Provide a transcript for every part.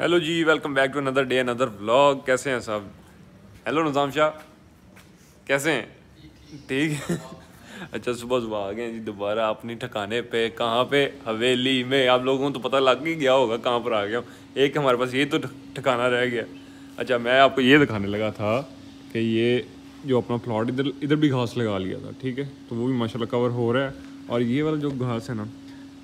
Hello ji welcome back to another day another vlog कैसे हैं सब? हेलो निज़ाम शाह कैसे हैं? ठीक है। अच्छा सुबह सुबह आ गए जी दोबारा अपनी ठिकाने पे, कहाँ पे? हवेली में। आप लोगों को तो पता लग ही गया होगा कहाँ पर आ गया एक हमारे पास ये तो ठिकाना रह गया। अच्छा मैं आपको ये दिखाने लगा था कि ये जो अपना प्लॉट इधर इधर भी घास लगा लिया था, ठीक है? तो वो भी माशाल्लाह कवर हो रहा है। और ये वाला जो घास है ना,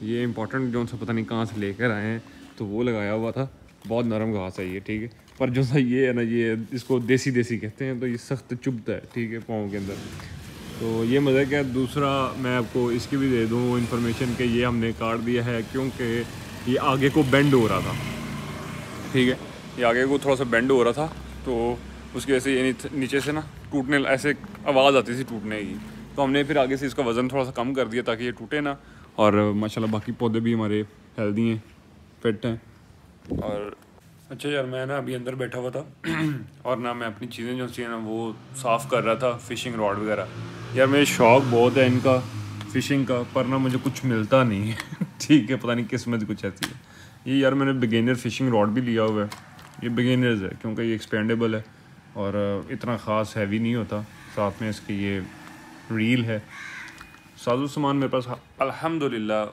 ये इंपॉर्टेंट जो सा पता नहीं कहाँ से लेकर आए हैं। तो वो लगाया हुआ था। बहुत नरम घास है ये, ठीक है? पर जो सा ये है ना, ये इसको देसी देसी कहते हैं तो ये सख्त चुभता है, ठीक है, पाँव के अंदर। तो ये मज़ा क्या दूसरा मैं आपको इसकी भी दे दूँ इन्फॉर्मेशन कि ये हमने काट दिया है, क्योंकि ये आगे को बेंड हो रहा था, ठीक है? ये आगे को थोड़ा सा बेंड हो रहा था तो उसकी वजह से ये नीचे से ना टूटने ऐसे आवाज़ आती थी टूटने की। तो हमने फिर आगे से इसका वज़न थोड़ा सा कम कर दिया ताकि ये टूटे ना, और माशाल्लाह बाकी पौधे भी हमारे हेल्दी हैं फिट हैं। और अच्छा यार, मैं ना अभी अंदर बैठा हुआ था, और ना मैं अपनी चीज़ें जो सी ना, वो साफ़ कर रहा था फ़िशिंग रॉड वगैरह। यार, मेरे शौक बहुत है इनका फ़िशिंग का, पर ना मुझे कुछ मिलता नहीं है। ठीक है, पता नहीं किस्मत कुछ ऐसी है। ये यार, मैंने बिगेनर फ़िशिंग रॉड भी लिया हुआ है। ये बिगेनर्स है, क्योंकि ये एक्सपेंडेबल है, और इतना ख़ास हैवी नहीं होता। साथ में इसकी ये रील है। साजो सामान मेरे पास अल्हम्दुलिल्लाह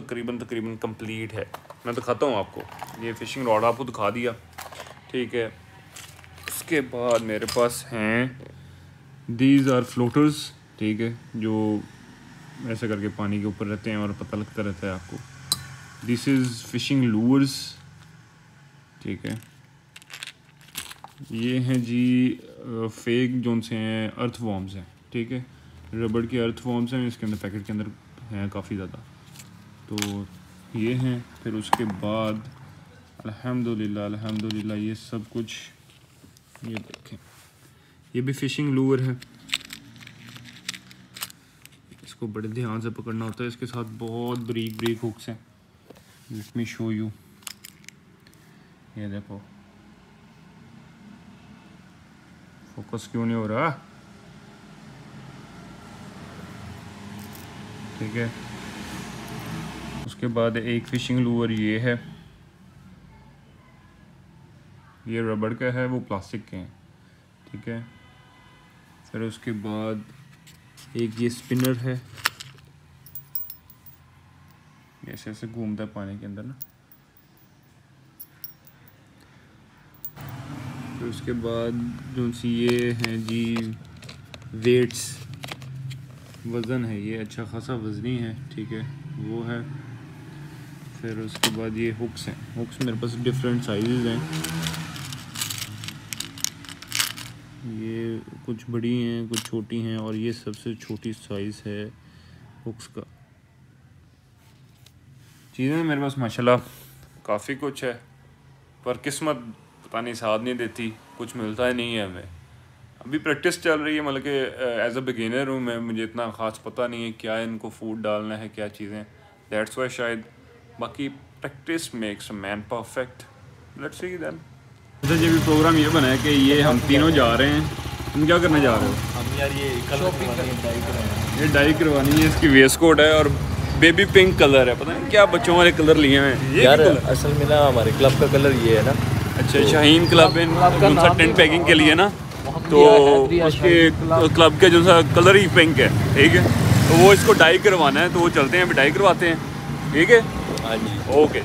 तकरीबन तकरीबन कंप्लीट है। मैं दिखाता हूँ आपको। ये फ़िशिंग रॉड आपको दिखा दिया। ठीक है। उसके बाद मेरे पास हैं दीज आर फ्लोटर्स ठीक है, जो ऐसे करके पानी के ऊपर रहते हैं और पता लगता रहता है आपको। दिस इज़ फ़िशिंग लूअर्स ठीक है। ये हैं जी फेक जोन से हैं अर्थ वॉर्म्स हैं, ठीक है। रबड़ के अर्थ वॉर्म्स हैं, इसके अंदर पैकेट के अंदर हैं काफ़ी ज़्यादा। तो ये हैं, फिर उसके बाद, अल्हम्दुलिल्लाह अल्हम्दुलिल्लाह, ये सब कुछ, ये देखें। ये भी फ़िशिंग लूर है। इसको बड़े ध्यान से पकड़ना होता है। इसके साथ बहुत बरीक बरीक हुक्स हैं। लेट मी शो यू ये देखो। फोकस क्यों नहीं हो रहा? ठीक है। उसके बाद एक फ़िशिंग लूअर ये है। ये रबड़ का है, वो प्लास्टिक के हैं। ठीक है? फिर उसके बाद एक ये स्पिनर है। ऐसे ऐसे घूमता है पानी के अंदर ना। फिर उसके बाद जो सी ये हैं जी वेट्स वज़न है ये अच्छा खासा वज़नी है, ठीक है? वो है। फिर उसके बाद ये हुक्स हैं। हुक्स मेरे पास डिफरेंट साइज़ हैं। ये कुछ बड़ी हैं, कुछ छोटी हैं और ये सबसे छोटी साइज़ है हुक्स का। चीज़ें मेरे पास, माशाल्लाह। काफ़ी कुछ है, पर किस्मत पता नहीं, साथ नहीं देती। कुछ मिलता ही नहीं है हमें। अभी प्रैक्टिस चल रही है मतलब कि एज अ बिगिनर हूँ मैं। मुझे इतना ख़ास पता नहीं है क्या इनको फ़ूड डालना है, क्या चीज़ें। दैट्स वाई शायद बाकी practice makes a man perfect let's see then अच्छा ये भी प्रोग्राम ये बना है कि ये हम तीनों जा रहे हैं। तुम क्या करने जा रहे हो? हम यार ये कलर ये डाई करवानी है इसकी वेस्ट कोट है और बेबी पिंक कलर है। पता नहीं क्या बच्चों वाले कलर लिए हैं। ये यार असल में ना हमारे क्लब का कलर ये है ना। अच्छा शाहीन क्लब इन उनका टेंट पैकिंग के लिए ना। तो उसके क्लब का जो सा कलर ही पिंक है ठीक है? तो वो इसको डाई करवाना है तो वो चलते हैं अभी डाई करवाते हैं ठीक है? हाँ जी, ओके।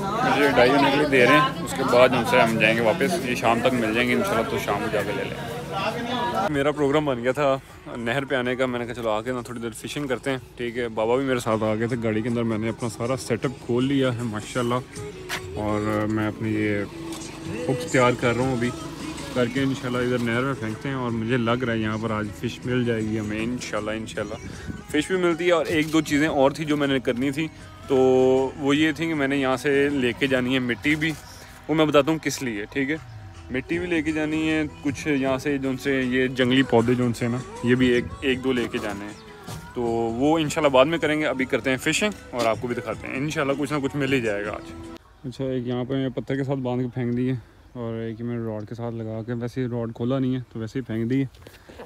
मुझे डाई होने के लिए दे रहे हैं, उसके बाद उनसे हम जाएँगे वापस। ये शाम तक मिल जाएँगे, इंशाल्लाह तो शाम को जाके ले लें मेरा प्रोग्राम बन गया था, नहर पे आने का। मैंने कहा, चलो, आके ना थोड़ी देर फिशिंग करते हैं। ठीक है, बाबा भी मेरे साथ आ गए थे गाड़ी के अंदर। मैंने अपना सारा सेटअप खोल लिया है, माशाल्लाह। और मैं अपनी ये हुक्स तैयार कर रहा हूँ अभी। करके इंशाल्लाह इधर नहर में फेंकते हैं और मुझे लग रहा है यहाँ पर आज फ़िश मिल जाएगी हमें, इंशाल्लाह इंशाल्लाह। फ़िश भी मिलती है और एक दो चीज़ें और थी जो मैंने करनी थी तो वो ये थी कि मैंने यहाँ से लेके जानी है मिट्टी भी। वो मैं बताता हूँ किस लिए, ठीक है? मिट्टी भी लेके जानी है, कुछ यहाँ से जो से ये जंगली पौधे जो उनसे ना, ये भी एक एक दो लेके जाने हैं। तो वो इंशाल्लाह बाद में करेंगे, अभी करते हैं फ़िशिंग और आपको भी दिखाते हैं। इंशाल्लाह कुछ ना कुछ मिल ही जाएगा आज। अच्छा एक यहाँ पर पत्थर के साथ बाँध के फेंक दी है और एक मैंने रॉड के साथ लगा के वैसे रॉड खोला नहीं है तो वैसे ही फेंक दी है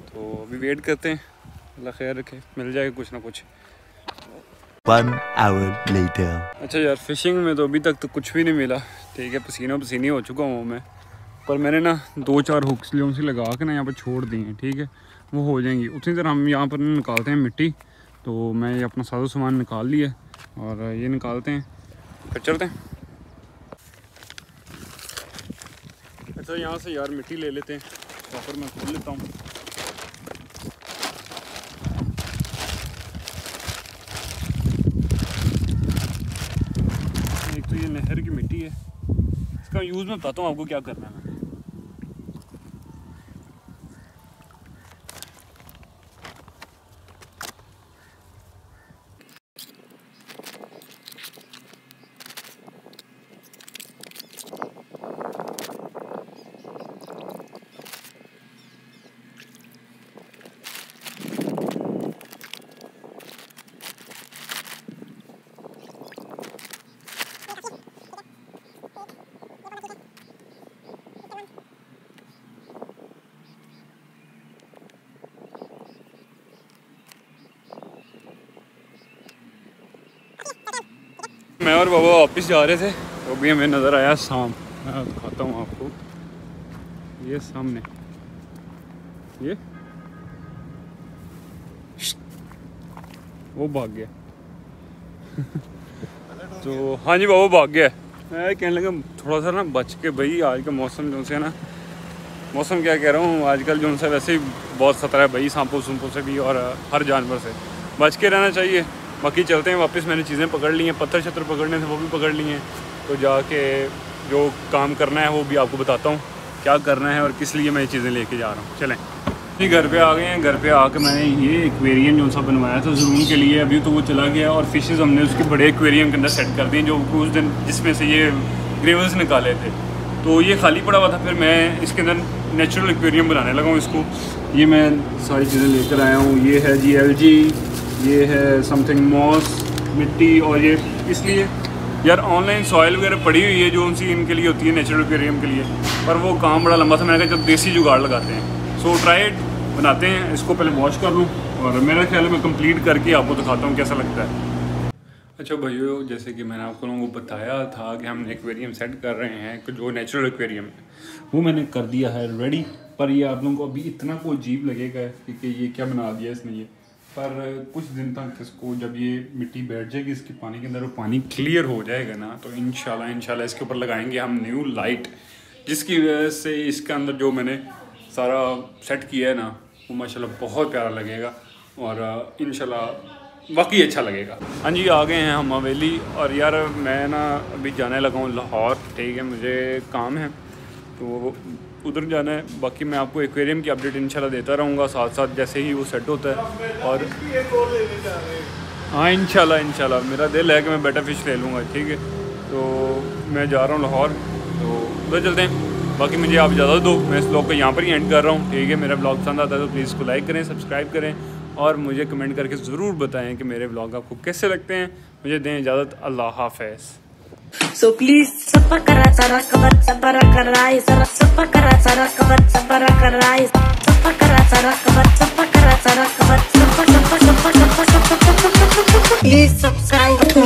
तो अभी वेट करते हैं अल्लाह खैर रखे मिल जाएगा कुछ ना कुछ। One hour later. अच्छा यार फिशिंग में तो अभी तक तो कुछ भी नहीं मिला। ठीक है पसीना पसीनी हो चुका हूँ मैं। पर मैंने ना दो चार हुक्स लियों से लगा के ना यहाँ पर छोड़ दिए हैं ठीक है? वो हो जाएँगी। उसी तरह हम यहाँ पर निकालते हैं मिट्टी। तो मैं ये अपना सारा सामान निकाल लिया और ये निकालते हैं। फिर चलते हैं। अच्छा यहाँ से यार मिट्टी ले लेते हैं। प्रॉपर मैं खोल लेता हूँ। एक तो ये नहर की मिट्टी है। इसका यूज़ मैं बताता हूँ आपको क्या करना है। मैं और बाबा वापस जा रहे थे तो अभी हमें नज़र आया शाम मैं दिखाता हूँ आपको। ये सामने। ये? वो भाग गया। तो हाँ जी, बाबा भाग गया। मैं कहने लगा, थोड़ा सा ना बच के भाई, आज का मौसम जो से ना, मौसम क्या कह रहा हूँ, आजकल जो सा वैसे ही बहुत खतरा है भाई सांपों सुंपों से भी और हर जानवर से। बच के रहना चाहिए। बाकी चलते हैं, वापस मैंने चीज़ें पकड़ ली हैं, पत्थर शत्तर पकड़ने थे, वो भी पकड़ लिए हैं। तो जाके जो काम करना है, वो भी आपको बताता हूँ, क्या करना है और किस लिए मैं ये चीज़ें लेके जा रहा हूँ। चलें। जी, घर पे आ गए हैं, घर पे आके मैंने ये एक्वेरियम जो सा बनवाया था ज़रूर के लिए, अभी तो वो चला गया और फिशेज़ हमने उसके बड़े एक्वेरियम के अंदर सेट कर दिए, जो उस दिन जिसमें से ये ग्रेवल्स निकाले थे। तो ये खाली पड़ा हुआ था, फिर मैं इसके अंदर नेचुरल एक्वेरियम बनाने लगा हूँ इसको। ये मैं सारी चीज़ें लेकर आया हूँ, ये है जी एल जी ये है समथिंग मॉस मिट्टी और ये इसलिए यार ऑनलाइन सॉइल वगैरह पड़ी हुई है जो उनसी इनके लिए होती है नेचुरल एक्वेरियम के लिए। पर वो काम बड़ा लंबा था, मैंने कहा जब देसी जुगाड़ लगाते हैं। सो ट्राइड बनाते हैं, इसको पहले वॉश कर लूँ और मेरा ख्याल है मैं कंप्लीट करके आपको दिखाता हूँ कैसा लगता है। अच्छा भैया, जैसे कि मैंने आपको लोगों को बताया था कि हम एक्वेरियम सेट कर रहे हैं जो नेचुरल एक्वेरियम है, वो मैंने कर दिया है रेडी पर ये आप लोगों को अभी इतना को अजीब लगेगा कि ये क्या बना दिया इसने ये। पर कुछ दिन तक इसको जब ये मिट्टी बैठ जाएगी, इसके पानी के अंदर वो पानी क्लियर हो जाएगा ना तो इन शाला इसके ऊपर लगाएँगे हम न्यू लाइट जिसकी वजह से इसके अंदर जो मैंने सारा सेट किया है ना, वो माशाल्लाह बहुत प्यारा लगेगा और इन वाकई अच्छा लगेगा। हाँ जी, आ गए हैं हम हवेली और यार मैं ना अभी जाने लगा हूँ लाहौर, ठीक है, मुझे काम है तो उधर जाना है। बाकी मैं आपको एक्वेरियम की अपडेट इंशाल्लाह देता रहूँगा। साथ साथ जैसे ही वो सेट होता है। और हाँ इंशाल्लाह इंशाल्लाह मेरा दिल है कि मैं बेटा फ़िश ले लूँगा, ठीक है? तो मैं जा रहा हूँ लाहौर। तो उधर चलते हैं। बाकी मुझे आप इजाज़त दो। मैं इस ब्लॉग को यहाँ पर ही एंड कर रहा हूँ, ठीक है? मेरा ब्लॉग पसंद आता है तो प्लीज़ इसको लाइक करें सब्सक्राइब करें। और मुझे कमेंट करके ज़रूर बताएँ कि मेरे ब्लॉग आपको कैसे लगते हैं। मुझे दें इजाज़त। अल्लाह हाफिज़। So please sapa kara sara kabat sabara karai sara sapa kara sara kabat sabara karai sapa kara sara kabat sapa kara sara kabat sapa sapa sapa sapa sapa sapa sapa Please subscribe to